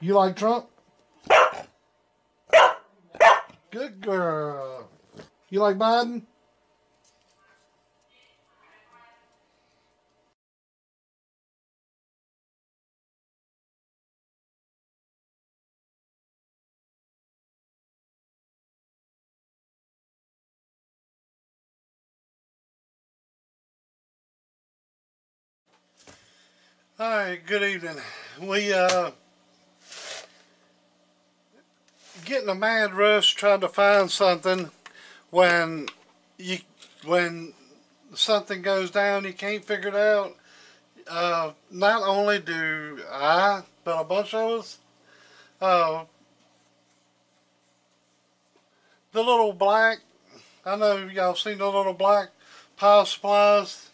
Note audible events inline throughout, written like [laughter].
You like Trump? Good girl. You like Biden? All right, good evening. We uh getting a mad rush trying to find something when you when something goes down you can't figure it out. Uh, not only do I, but a bunch of us, uh, the little black, I know y'all seen the little black power supplies.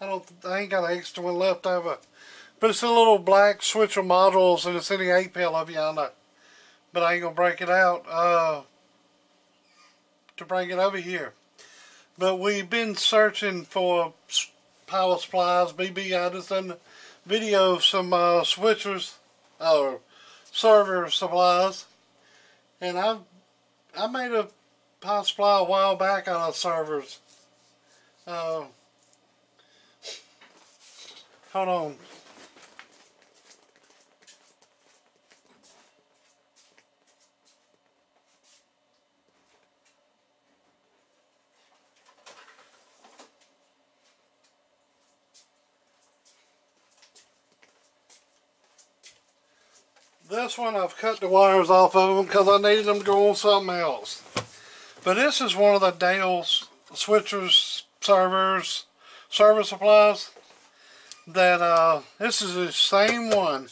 I don't, I ain't got an extra one left over. But it's a little black switcher models and it's in the 8 pill of yonder. But I ain't to break it out uh, to bring it over here. But we've been searching for power supplies. BBI just done video of some uh, switchers or server supplies. And I I made a power supply a while back out of servers. Uh, hold on. This one I've cut the wires off of them because I needed them to go on something else. But this is one of the Dell's switchers, servers, server supplies that uh, this is the same one.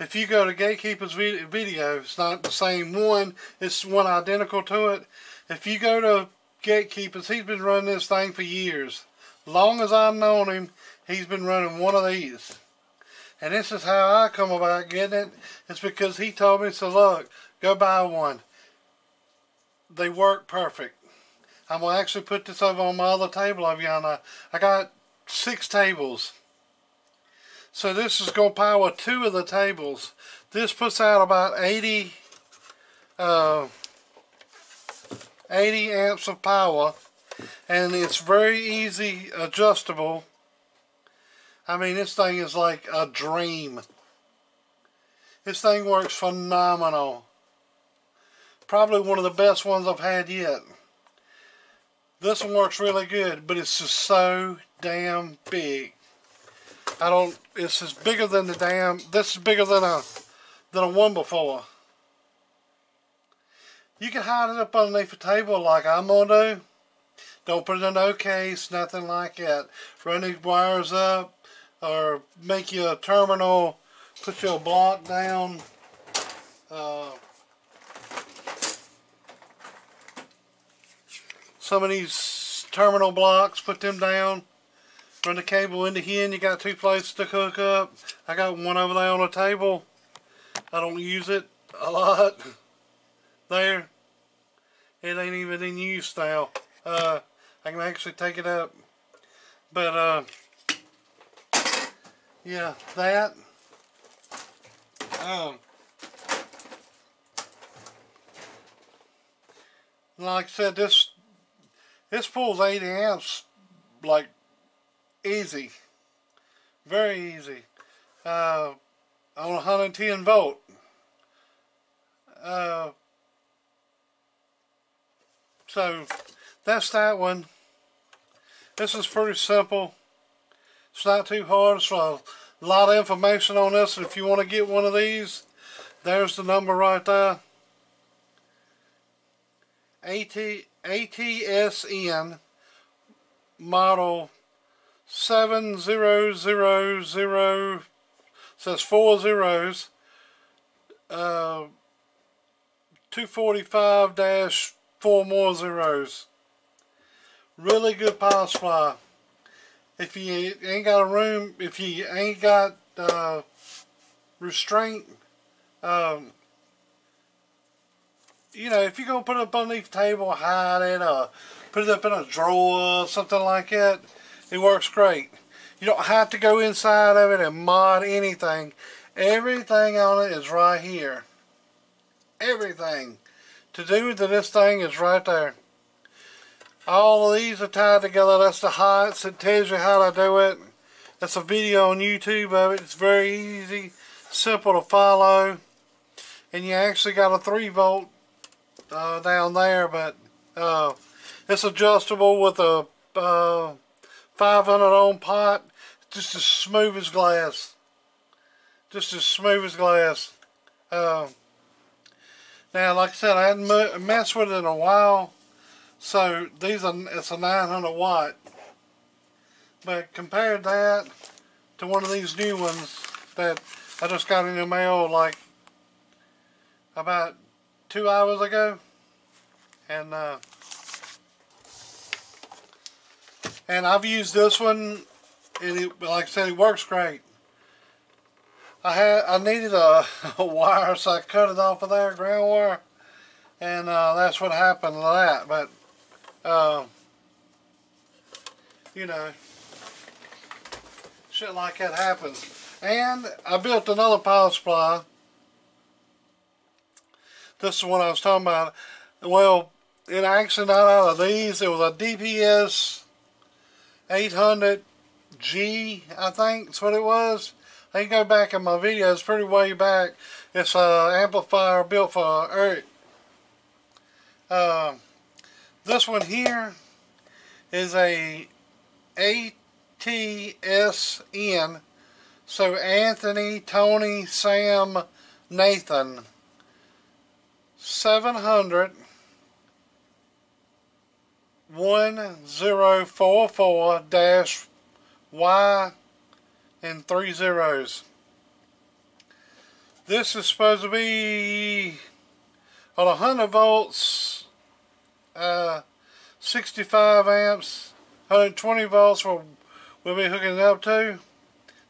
If you go to Gatekeeper's video, it's not the same one, it's one identical to it. If you go to Gatekeeper's, he's been running this thing for years. Long as I've known him, he's been running one of these. And this is how I come about getting it. It's because he told me, so look, go buy one. They work perfect. I'm going to actually put this over on my other table over. I, I got six tables. So this is going to power two of the tables. This puts out about 80, uh, 80 amps of power. And it's very easy adjustable I mean, this thing is like a dream. This thing works phenomenal. Probably one of the best ones I've had yet. This one works really good, but it's just so damn big. I don't, it's just bigger than the damn, this is bigger than a, than a one before. You can hide it up underneath a table like I'm to do. Don't put it in no case, nothing like that. Run these wires up, or make you a terminal, put your block down. Uh, some of these terminal blocks, put them down, run the cable into here and you got two places to hook up. I got one over there on the table. I don't use it a lot. [laughs] There. It ain't even in use now. Uh, I can actually take it up. But, uh, yeah, that. Um, like I said, this this pulls 80 amps like easy, very easy, uh, on 110 volt. Uh, so that's that one. This is pretty simple. It's not too hard. It's a lot of information on this. And if you want to get one of these, there's the number right there. AT, ATSN model 7000 says four zeros uh, 245 dash four more zeros really good power supply if you ain't got a room, if you ain't got uh, restraint, um, you know, if you're going to put it up underneath the table, hide it, or put it up in a drawer, something like that, it works great. You don't have to go inside of it and mod anything. Everything on it is right here. Everything to do to this thing is right there. All of these are tied together. That's the heights. It tells you how to do it. That's a video on YouTube of it. It's very easy, simple to follow. And you actually got a 3 volt uh, down there, but uh, it's adjustable with a uh, 500 ohm pot. Just as smooth as glass. Just as smooth as glass. Uh, now, like I said, I hadn't messed with it in a while. So these are it's a 900 watt. But compared that to one of these new ones that I just got in the mail like about two hours ago. And uh, and I've used this one and it, like I said it works great. I had I needed a, [laughs] a wire so I cut it off of there, ground wire. And uh, that's what happened to that. But uh, you know, shit like that happens. And I built another power supply. This is what I was talking about. Well, it actually not out of these. It was a DPS 800G, I think. That's what it was. I can go back in my videos pretty way back. It's an amplifier built for Earth. Uh, this one here is a ATSN. So Anthony, Tony, Sam, Nathan. 700 1044 dash Y and three zeros. This is supposed to be on 100 volts uh, 65 amps, 120 volts will we'll be hooking it up to,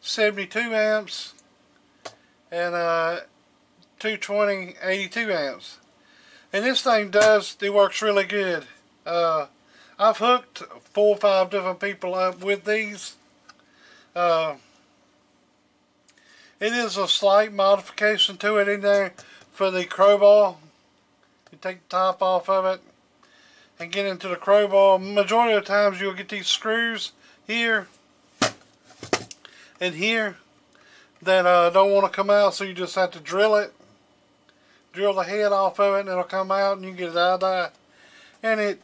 72 amps, and uh, 220, 82 amps. And this thing does, it works really good. Uh, I've hooked four or five different people up with these. Uh, it is a slight modification to it in there for the crowbar. You take the top off of it and get into the crowbar. Majority of times you'll get these screws here and here that uh, don't want to come out so you just have to drill it. Drill the head off of it and it'll come out and you get it out of there. And it,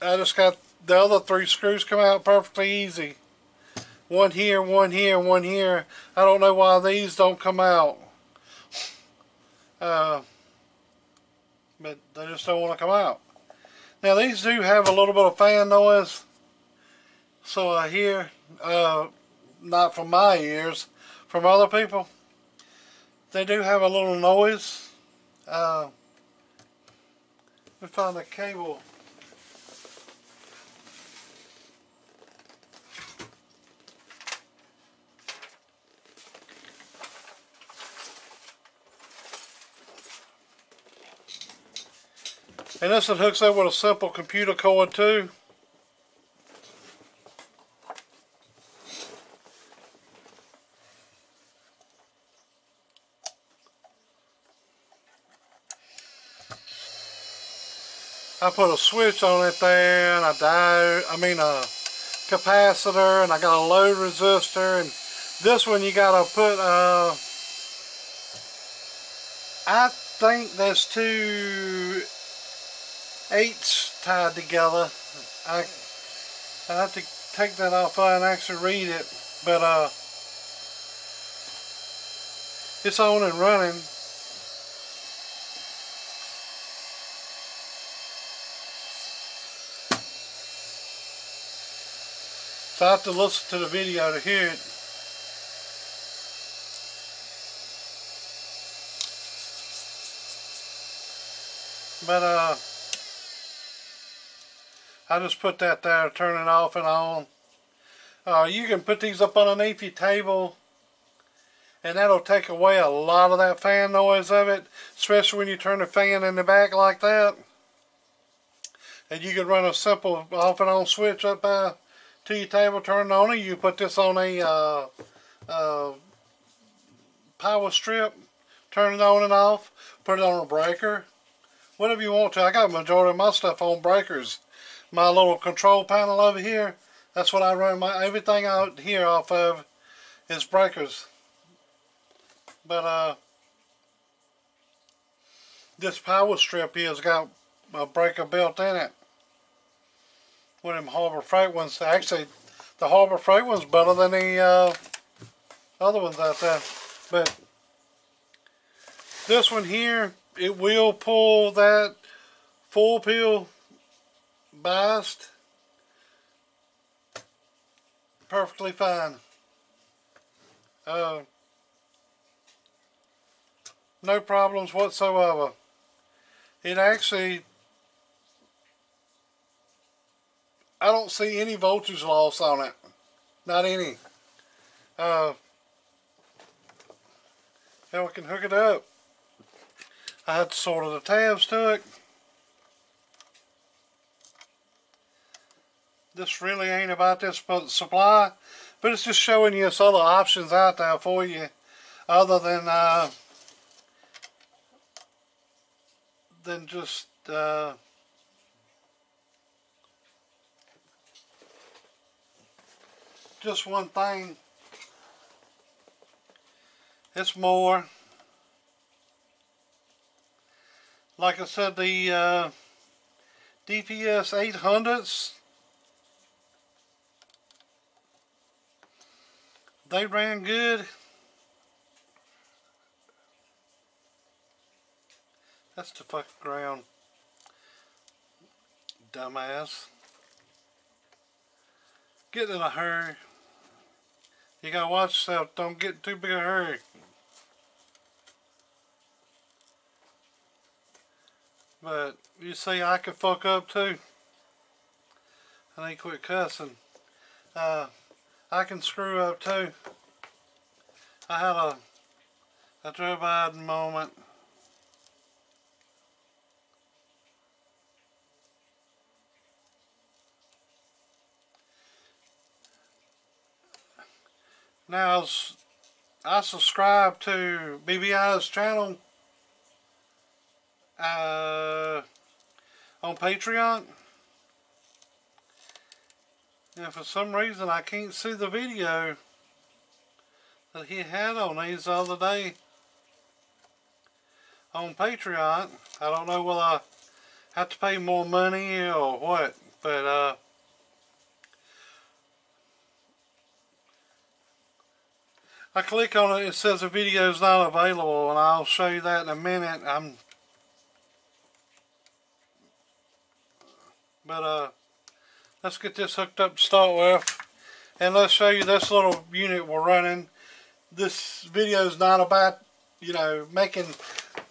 I just got the other three screws come out perfectly easy. One here, one here, one here. I don't know why these don't come out. Uh, but they just don't want to come out. Now these do have a little bit of fan noise. So I hear, uh, not from my ears, from other people. They do have a little noise. Uh, let me find a cable. And this one hooks up with a simple computer cord too. I put a switch on it there and a diode, I mean a capacitor and I got a load resistor and this one you gotta put uh I think that's two eights tied together. I I have to take that off and actually read it, but uh, it's on and running. So I have to listen to the video to hear it. But uh I just put that there, turn it off and on. Uh, you can put these up underneath your table and that'll take away a lot of that fan noise of it, especially when you turn the fan in the back like that. And you can run a simple off and on switch up uh, to your table, turn it on, and you put this on a uh, uh, power strip, turn it on and off, put it on a breaker, whatever you want to. I got majority of my stuff on breakers. My little control panel over here, that's what I run my everything out here off of is breakers. But uh this power strip here has got a breaker built in it. One of them Harbor Freight ones. Actually, the Harbor Freight one's better than the uh, other ones out there. But this one here, it will pull that full peel biased perfectly fine. Uh, no problems whatsoever. It actually, I don't see any voltage loss on it. Not any. Uh, now we can hook it up. I had to solder the tabs to it. This really ain't about this supply, but it's just showing you some other options out there for you other than uh, than just uh, just one thing. It's more. Like I said, the uh, DPS 800s, they ran good. That's the fucking ground. Dumbass. Get in a hurry. You gotta watch yourself. Don't get too big a hurry. But you see, I could fuck up too. I to quit cussing. Uh, I can screw up too. I had a, a Joe Biden moment. Now, I subscribe to BBI's channel uh, on Patreon. And for some reason I can't see the video that he had on these the other day on Patreon. I don't know whether I have to pay more money or what, but uh, I click on it, it says the video is not available, and I'll show you that in a minute. I'm, but uh, let's get this hooked up to start with, and let's show you this little unit we're running. This video is not about, you know, making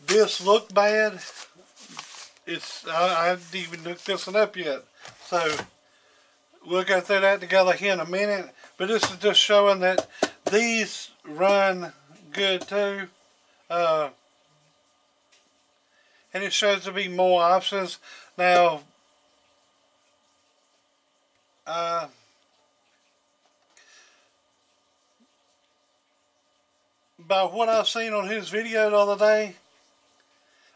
this look bad. It's I, I haven't even hooked this one up yet, so we'll go through that together here in a minute. But this is just showing that these run good too. Uh, and it shows to be more options. Now, uh, by what I've seen on his video the other day,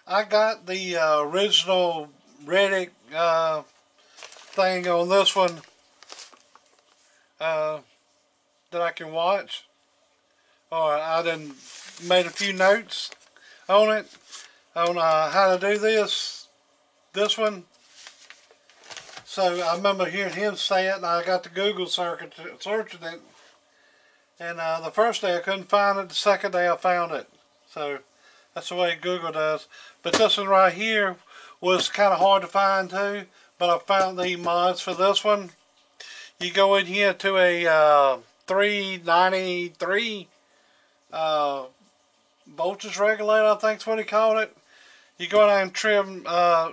I got the uh, original Reddit uh, thing on this one. Uh, that I can watch. Or I then made a few notes on it on uh, how to do this, this one. So I remember hearing him say it and I got the Google circuit searching it. And uh, the first day I couldn't find it, the second day I found it. So that's the way Google does. But this one right here was kind of hard to find too. But I found the mods for this one. You go in here to a uh, 393 uh, voltage regulator, I think is what he called it. You go down and trim, uh,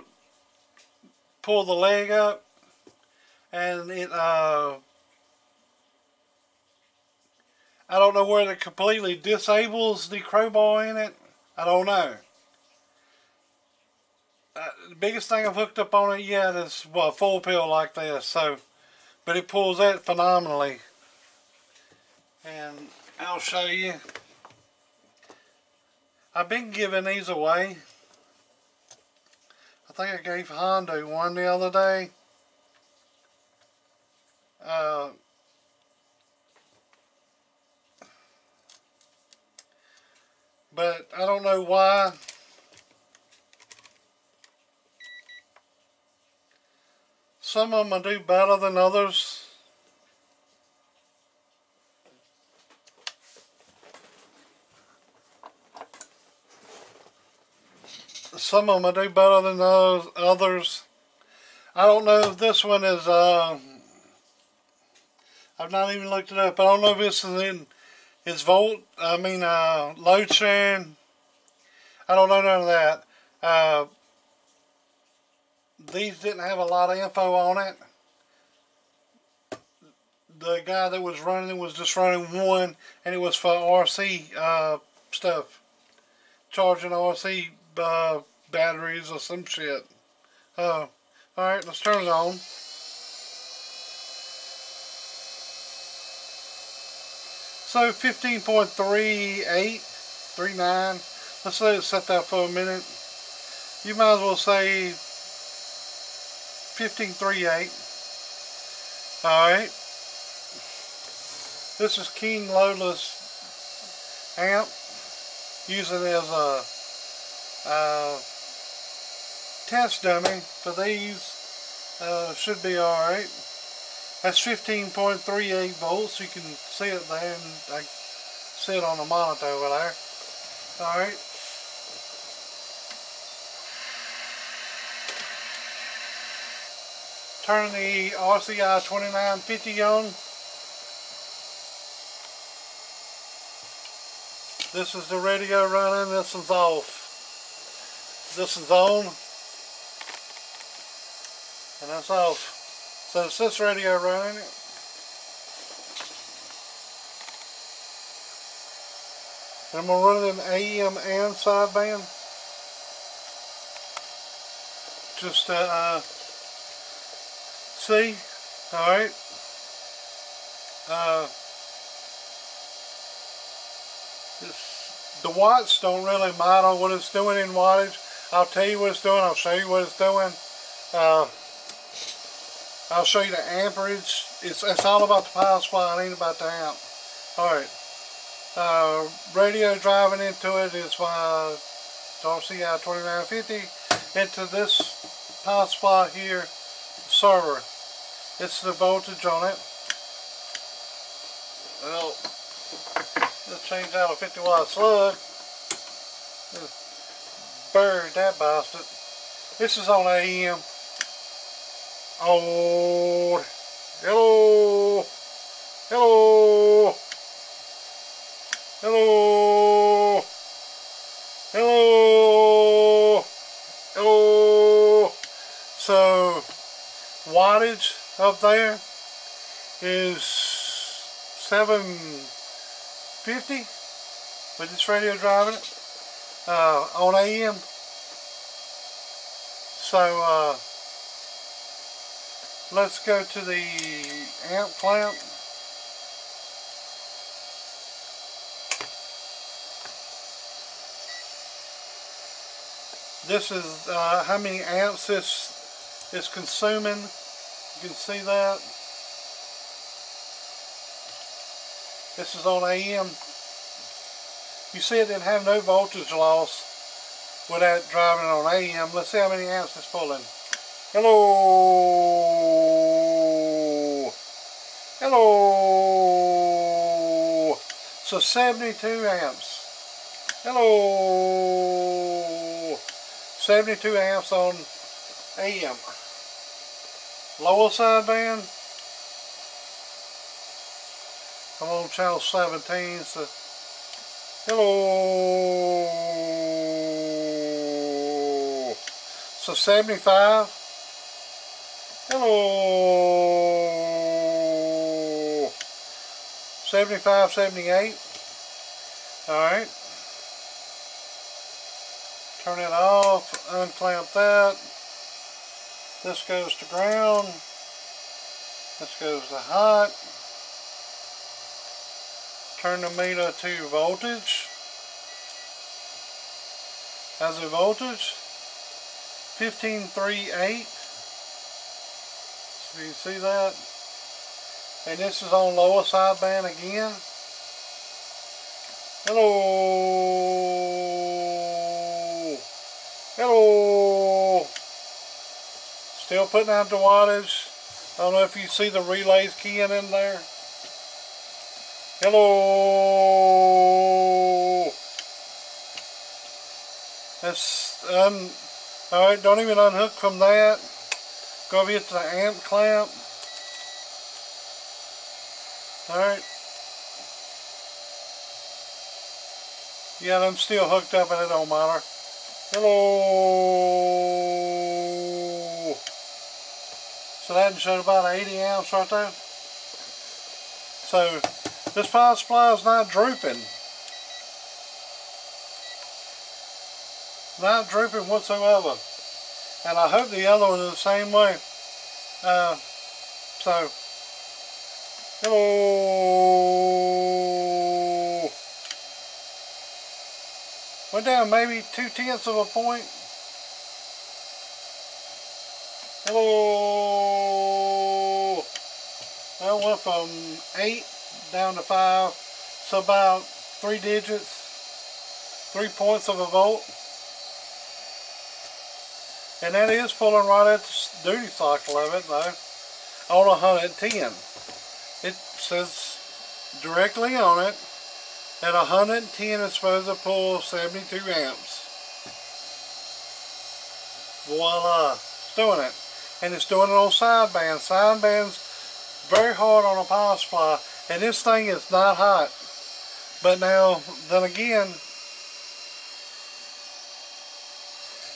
pull the leg up, and it, uh, I don't know whether it completely disables the crowbar in it. I don't know. Uh, the biggest thing I've hooked up on it yet is well, a full peel like this. So, but it pulls that phenomenally and I'll show you I've been giving these away. I think I gave Hondo one the other day. Uh, but I don't know why. Some of them I do better than others. Some of them I do better than others. I don't know if this one is, uh, I've not even looked it up. I don't know if this is in its volt, I mean, uh, load sharing. I don't know none of that. Uh, these didn't have a lot of info on it. The guy that was running it was just running one, and it was for RC uh, stuff. Charging RC uh, batteries or some shit. Oh, alright, let's turn it on. So 15.38, 39. Let's let it set that for a minute. You might as well say 1538. Alright. This is King Loadless amp. Using it as a uh, test dummy for these. Uh, should be alright. That's 15.38 volts. You can see it there and I see it on the monitor over there. Alright. Turn the RCI 2950 on. This is the radio running, this is off. This is on. And that's off. So it's this radio running. I'm going to run it in AM and sideband. Just to uh, see. Alright. Uh, the watts don't really matter what it's doing in wattage. I'll tell you what it's doing. I'll show you what it's doing. Uh, I'll show you the amperage. It's, it's all about the power supply. It ain't about the amp. Alright. Uh, radio driving into it is my RCI 2950 into this power supply here server. It's the voltage on it. Well, let's change out a 50 watt slug. Buried that bastard. This is on AM. Oh, hello, hello, hello, hello, hello. So, wattage up there is 750 with this radio driving it uh, on AM. So, uh, let's go to the amp clamp. This is uh, how many amps this is consuming. You can see that. This is on AM. You see it didn't have no voltage loss without driving on AM. Let's see how many amps it's pulling. Hello. Hello. So 72 amps. Hello. 72 amps on AM. Lower sideband. I'm on channel 17. So hello. So 75. Hello. 75, 78. Alright. Turn it off, unclamp that. This goes to ground. This goes to hot. Turn the meter to voltage. has a voltage 1538 so you see that and this is on lower sideband again. Hello. Hello. Still putting out the wattage. I don't know if you see the relays keying in there. Hello. That's um alright don't even unhook from that. Go over to the amp clamp alright yeah I'm still hooked up and it don't matter hello. So that showed about 80 amps right there. So this power supply is not drooping. Not drooping whatsoever. And I hope the other one is the same way. Uh, so, Oh. hello. Went down maybe two tenths of a point. Oh. Hello. I went from eight down to five. So about three digits, three points of a volt. And that is pulling right at the duty cycle of it though, on 110. Says directly on it, at 110 it's supposed to pull 72 amps. Voila, it's doing it. And it's doing it on sideband. Sideband's very hard on a power supply, and this thing is not hot. But now, then again,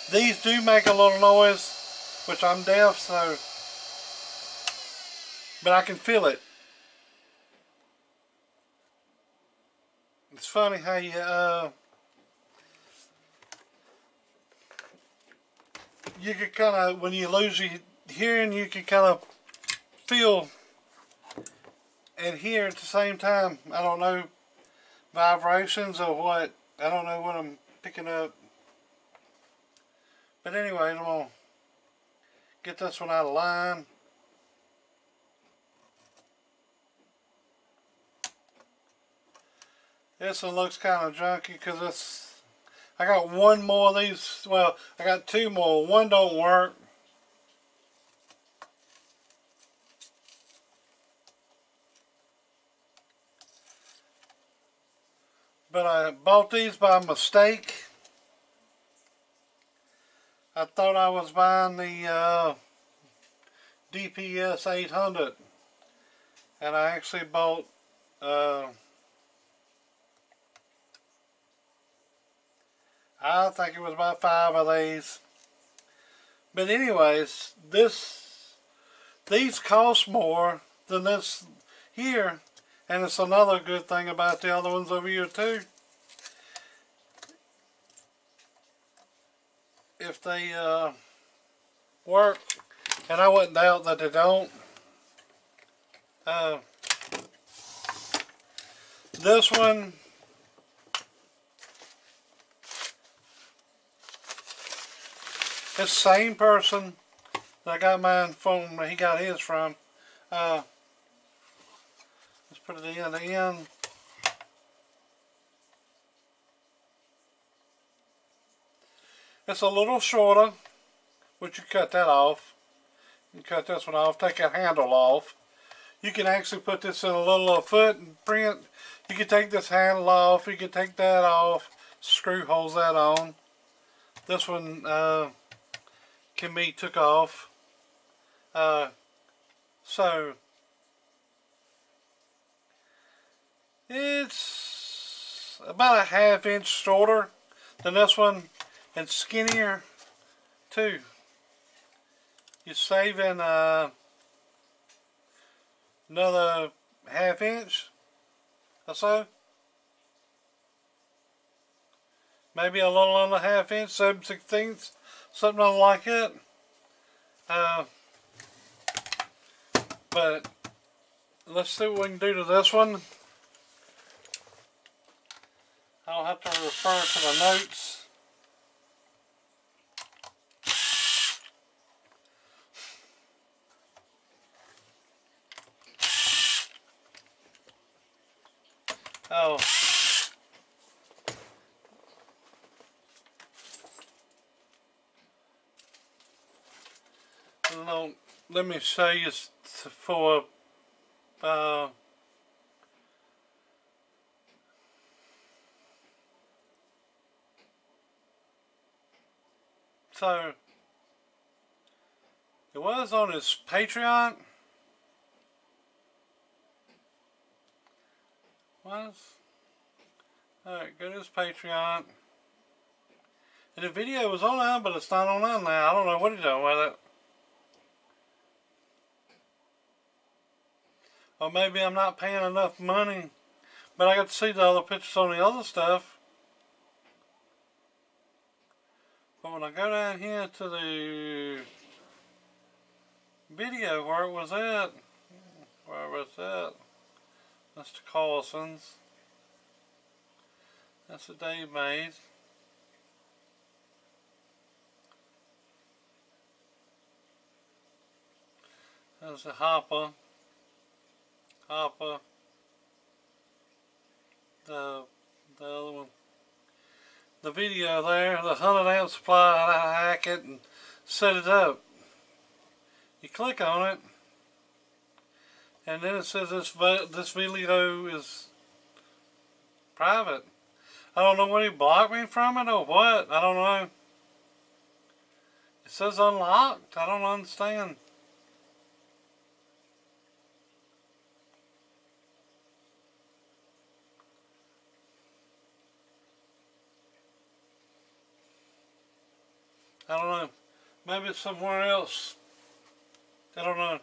These do make a little noise, which I'm deaf, so, but I can feel it. It's funny how you, uh, you can kind of, when you lose your hearing, you can kind of feel and hear at the same time. I don't know vibrations or what. I don't know what I'm picking up. But anyway, I'm going to get this one out of line. This one looks kind of junky because it's, I got one more of these, well, I got two more. One don't work. But I bought these by mistake. I thought I was buying the uh, DPS 800 and I actually bought uh, I think it was about five of these but anyways this these cost more than this here and it's another good thing about the other ones over here too if they uh, work, and I wouldn't doubt that they don't. Uh, this one this same person that I got mine from, he got his from. Uh, let's put it in the end. It's a little shorter, which you cut that off. You cut this one off, take that handle off. You can actually put this in a little foot and print. You can take this handle off, you can take that off, screw holes that on. This one uh, can took off. Uh, so, it's about a half inch shorter than this one and skinnier too. You're saving uh, another half inch or so. Maybe a little under half inch, 7 sixteenths, something like it. Uh, but let's see what we can do to this one. I'll have to refer to the notes. Oh. Let me show you for uh, so it was on his Patreon. Was alright go to his Patreon. And the video was online but it's not online now. I don't know what he's doing with it Or maybe I'm not paying enough money. But I got to see the other pictures on the other stuff. But when I go down here to the video where it was at, where was that? Mr. Carlson's. That's the Dave made. There's a hopper. Hopper. The the other one. The video there, the 100 amp supply, I hack it and set it up. You click on it, and then it says this this video is private. I don't know what he blocked me from it or what. I don't know. It says unlocked. I don't understand. I don't know. Maybe it's somewhere else. I don't know.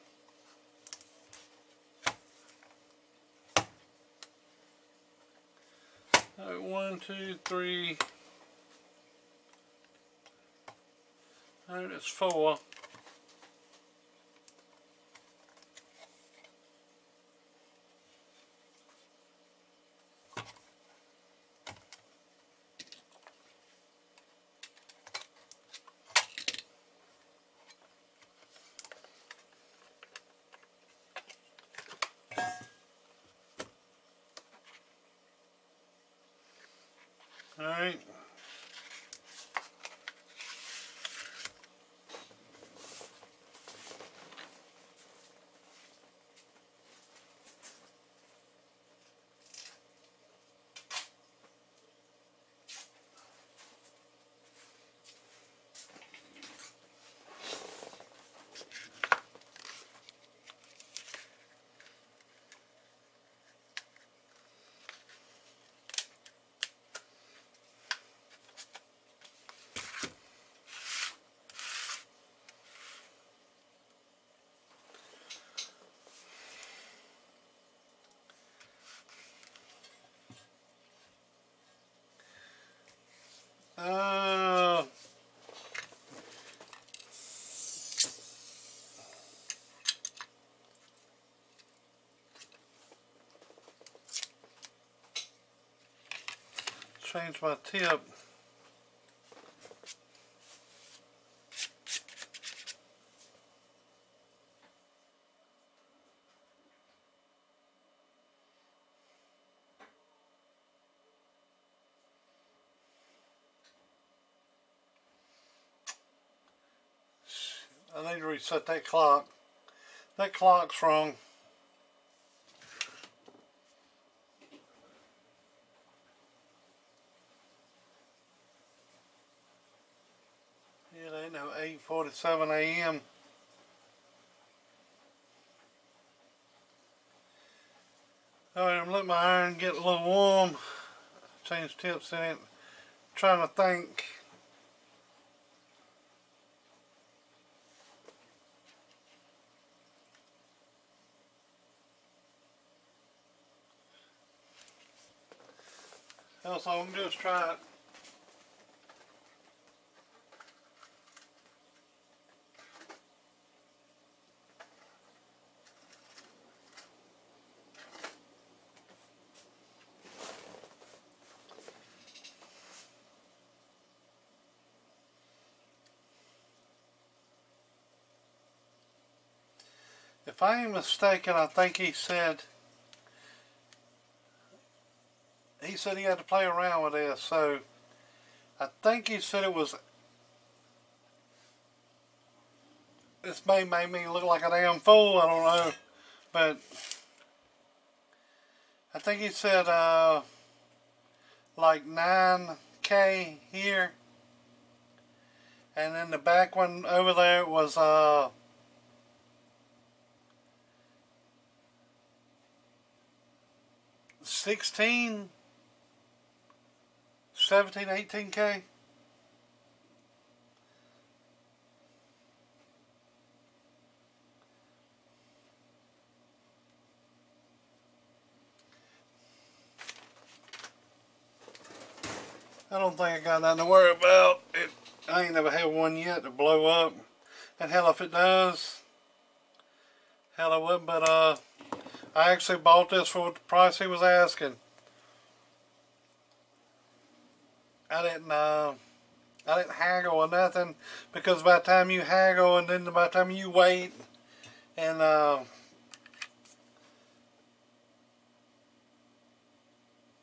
Alright, one, two, three. Alright, it's four. Alright. Uh, change my tip. I need to reset that clock. That clock's wrong. It ain't no 8.47 a.m. Alright, I'm letting my iron get a little warm. Change tips in it. trying to think. Else I'm just try I ain't mistaken, I think he said he said he had to play around with this, so I think he said it was this may make me look like a damn fool, I don't know. But I think he said uh, like 9k here. And then the back one over there was uh, Sixteen, seventeen, eighteen K. I don't think I got nothing to worry about. It, I ain't never had one yet to blow up. And hell if it does, hell I would, but uh, I actually bought this for the price he was asking. I didn't uh, I didn't haggle or nothing because by the time you haggle and then by the time you wait and uh,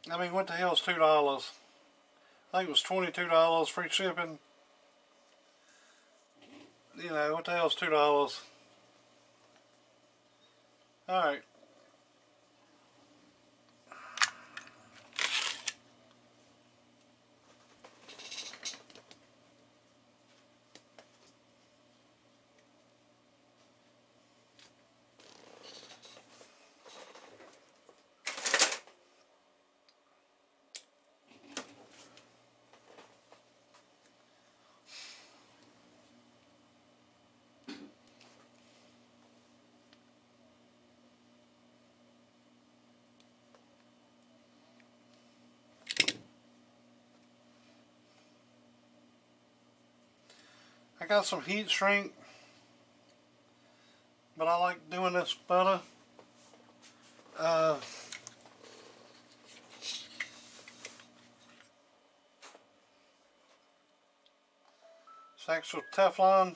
I mean what the hell is two dollars? I think it was $22 free shipping. You know, what the hell is $2? Alright. Got some heat shrink, but I like doing this better. Uh, it's actual Teflon.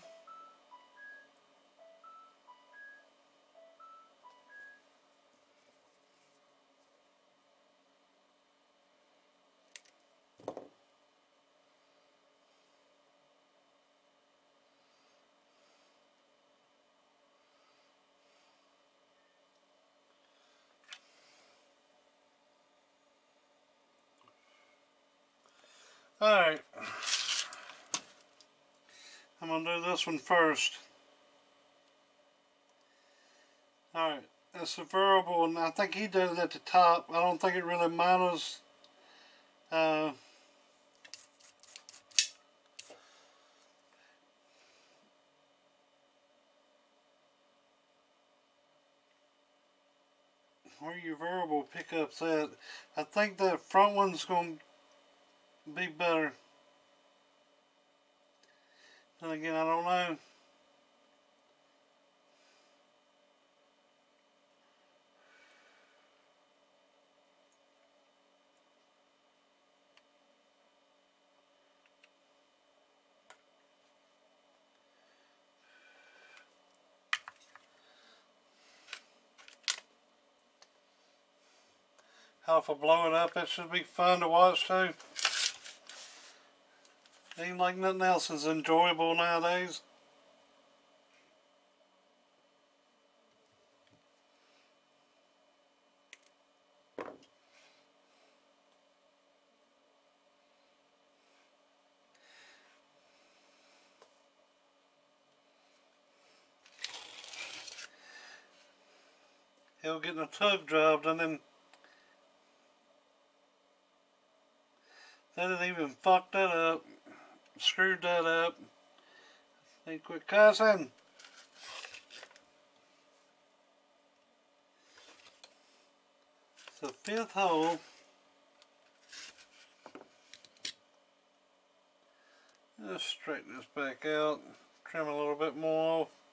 Alright. I'm going to do this one first. Alright. It's a variable, and I think he did it at the top. I don't think it really matters. Uh, where your variable pickups at. I think the front one's going to be better. And again, I don't know. How if I blow it up, it should be fun to watch too. Ain't like nothing else is enjoyable nowadays. He'll get a tug job and then They didn't even fuck that up screwed that up. They quit cussing. The fifth hole. Let's straighten this back out, trim a little bit more off.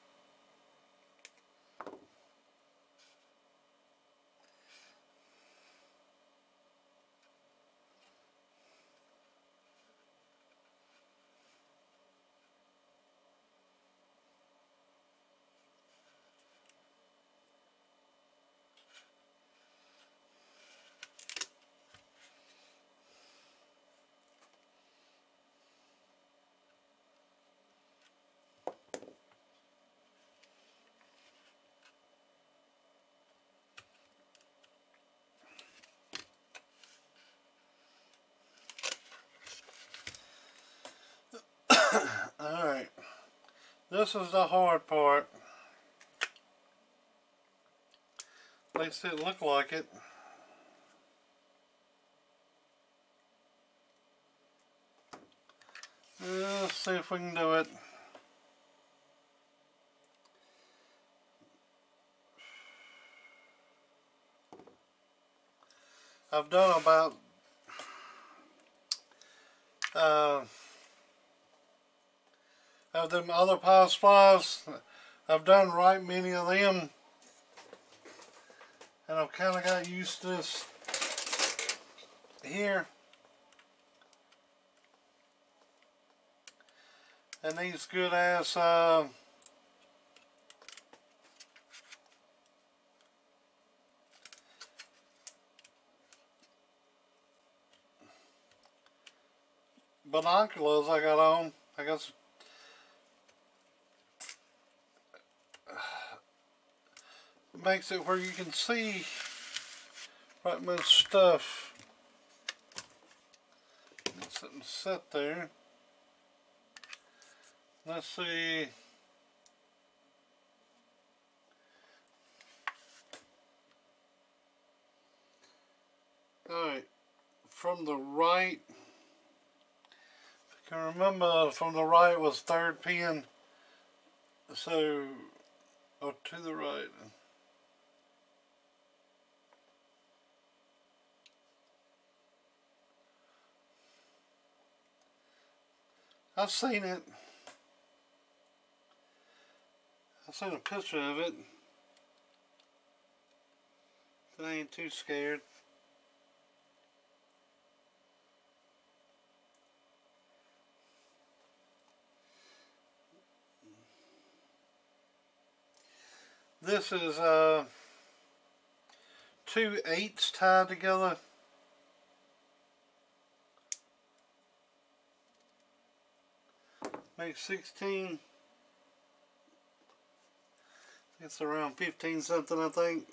This is the hard part. At least it looked like it. Let's see if we can do it. I've done about uh, of them other power supplies. I've done right many of them and I've kind of got used to this here and these good ass uh, binoculars I got on I guess makes it where you can see right much stuff. Let set there. Let's see. Alright from the right I can remember from the right was third pin so or to the right I've seen it. I've seen a picture of it. I ain't too scared. This is uh, two eights tied together. Make 16. It's around 15 something I think.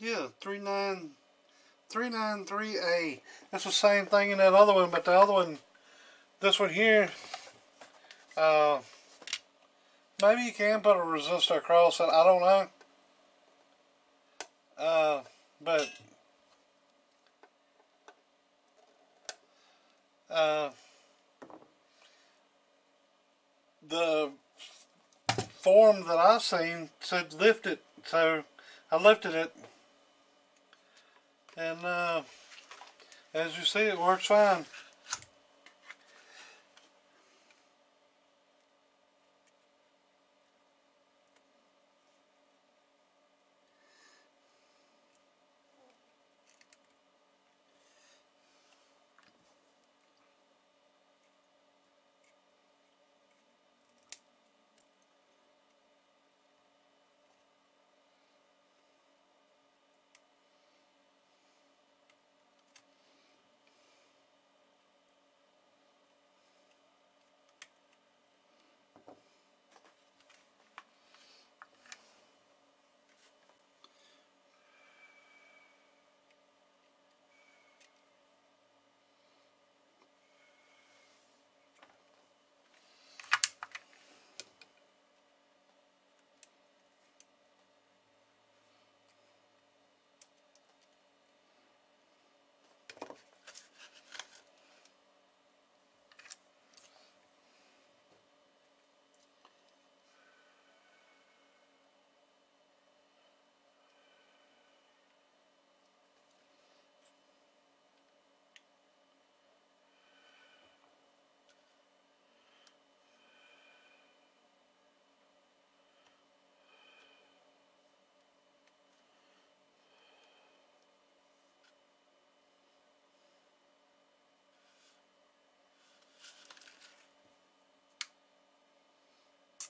Yeah, 393A. That's the same thing in that other one, but the other one, this one here, uh, maybe you can put a resistor across it, I don't know. Uh, but, uh, the form that I've seen said lift it, so I lifted it and uh, as you see it works fine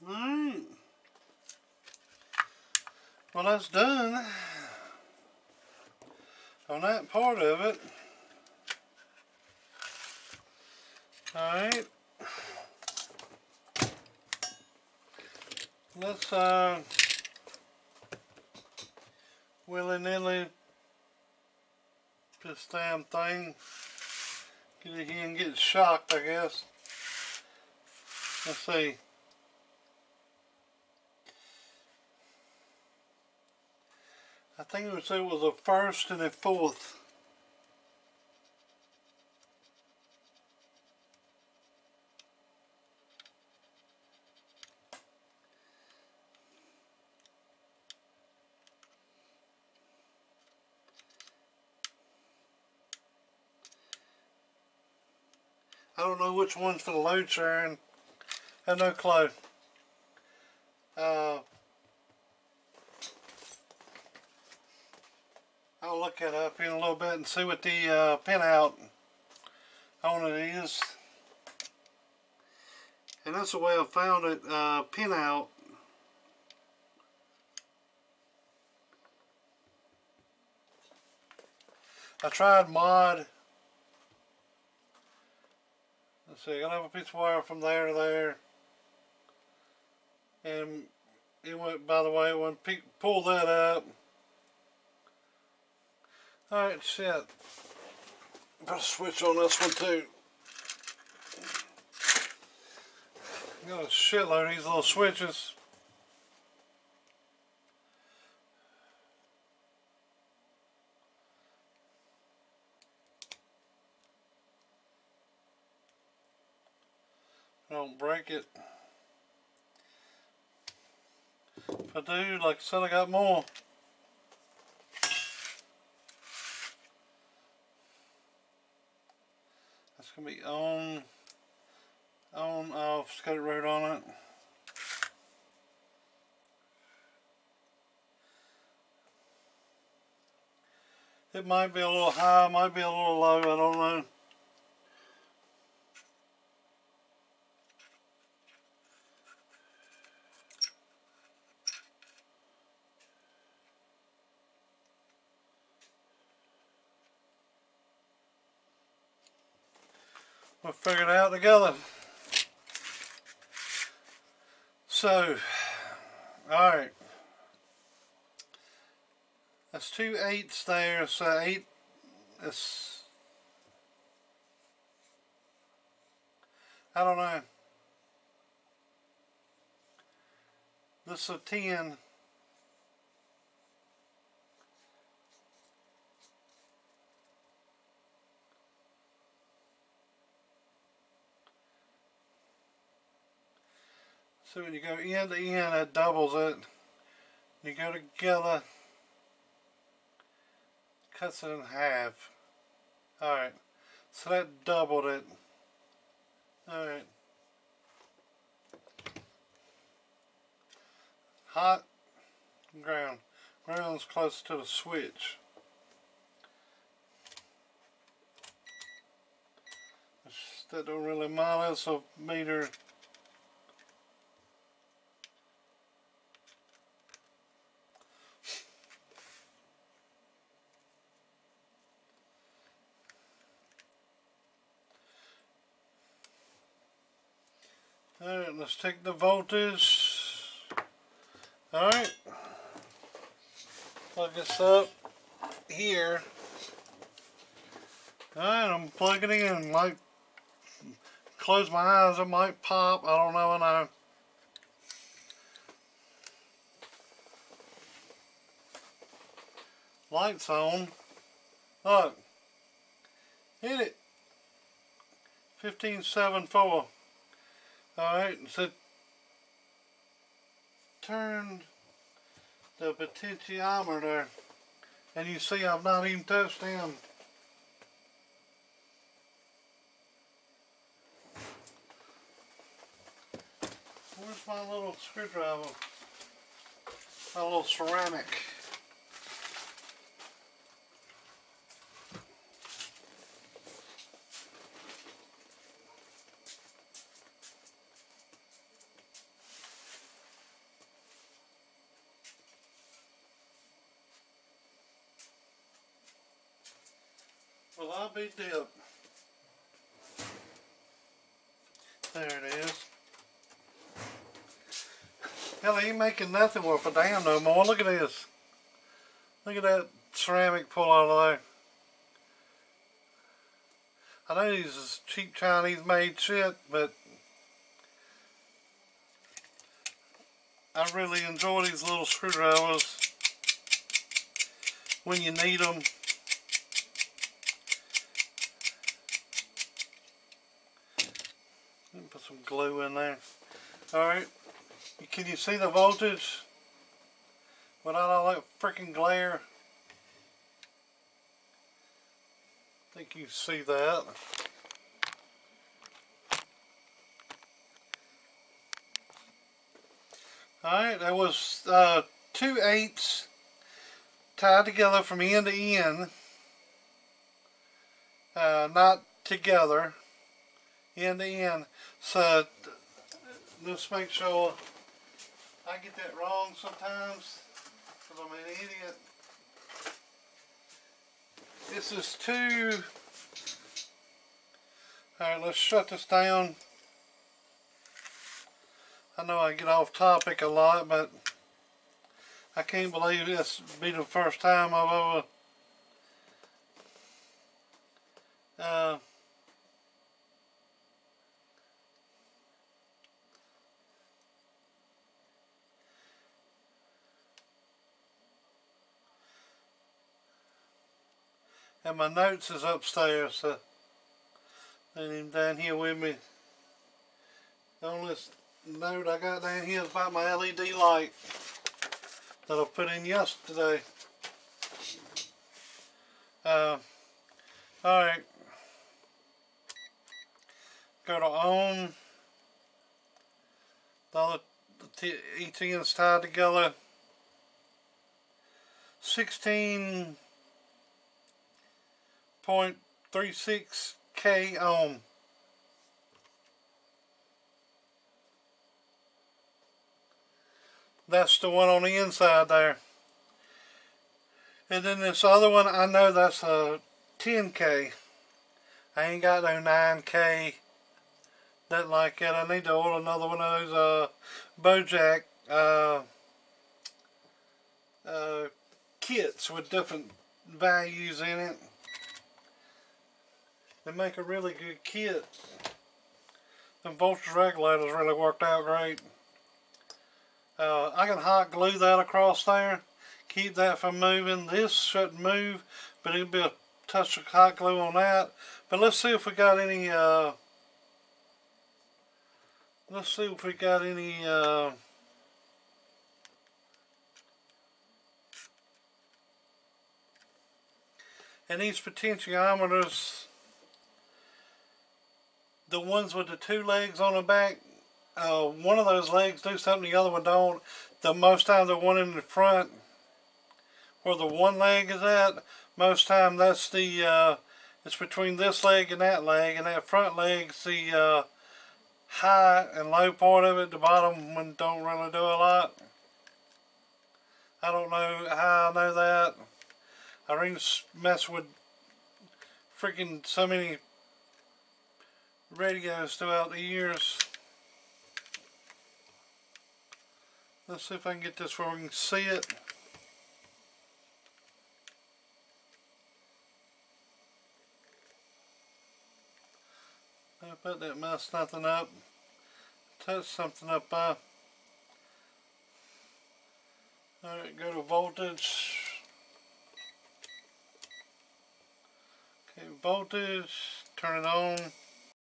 Alright. Well, that's done on that part of it. Alright. Let's, uh, willy-nilly this damn thing. Get it here and get shocked, I guess. Let's see. Think it was, it was a first and a fourth. I don't know which one's for the load sharing. I have no clue. Uh, I'll look it up in a little bit and see what the uh, pinout on it is. And that's the way I found it, uh, pinout. I tried mod. Let's see, I got a piece of wire from there to there. And it went, by the way, when pull that up, Shit. Put a switch on this one too. Got a shitload of these little switches. Don't break it. If I do, like I said, I got more. Gonna be on, on, off, it right on it. It might be a little high, might be a little low, I don't know. Figure it out together. So, alright. That's two eights there, so eight, that's, I don't know. This is a 10. So when you go end to end, it doubles it. You go together, cuts it in half. Alright, so that doubled it. Alright. Hot ground. Ground's close to the switch. That don't really matter, so meter Alright, let's take the voltage. Alright. Plug this up here. Alright, I'm plugging it in. Like, close my eyes, it might pop. I don't know, I know. Lights on. Look. Hit it. 1574. Alright, so turn the potentiometer and you see I've not even touched him. Where's my little screwdriver? My little ceramic. Be dipped. There it is. Hell, he ain't making nothing worth a damn no more. Look at this. Look at that ceramic pull out of there. I know these is cheap Chinese made shit, but I really enjoy these little screwdrivers when you need them. Put some glue in there. Alright, can you see the voltage without all that freaking glare? I think you see that. Alright, that was uh, two eighths tied together from end to end. Uh, not together, end the end. So, let's make sure I get that wrong sometimes, because I'm an idiot. This is two. Alright, let's shut this down. I know I get off topic a lot, but I can't believe this be the first time I've ever uh, and my notes is upstairs so and him down here with me. The only note I got down here is about my LED light that I put in yesterday. Uh, alright. Go to on the the ETN's tied together. 16 0.36 K ohm. That's the one on the inside there. And then this other one, I know that's a 10K. I ain't got no 9K. That like it. I need to order another one of those uh, Bojack uh, uh, kits with different values in it. They make a really good kit. The voltage regulators really worked out great. Uh, I can hot glue that across there. Keep that from moving. This shouldn't move, but it'll be a touch of hot glue on that. But let's see if we got any, uh, let's see if we got any, uh, and these potentiometers the ones with the two legs on the back, uh, one of those legs do something, the other one don't. The most time the one in the front, where the one leg is at, most time that's the, uh, it's between this leg and that leg, and that front leg's the uh, high and low part of it. The bottom one don't really do a lot. I don't know how I know that. I really mess with freaking so many radios throughout the years. Let's see if I can get this where we can see it. I bet that messed nothing up. Touch something up by. Alright, go to voltage. Okay, voltage, turn it on.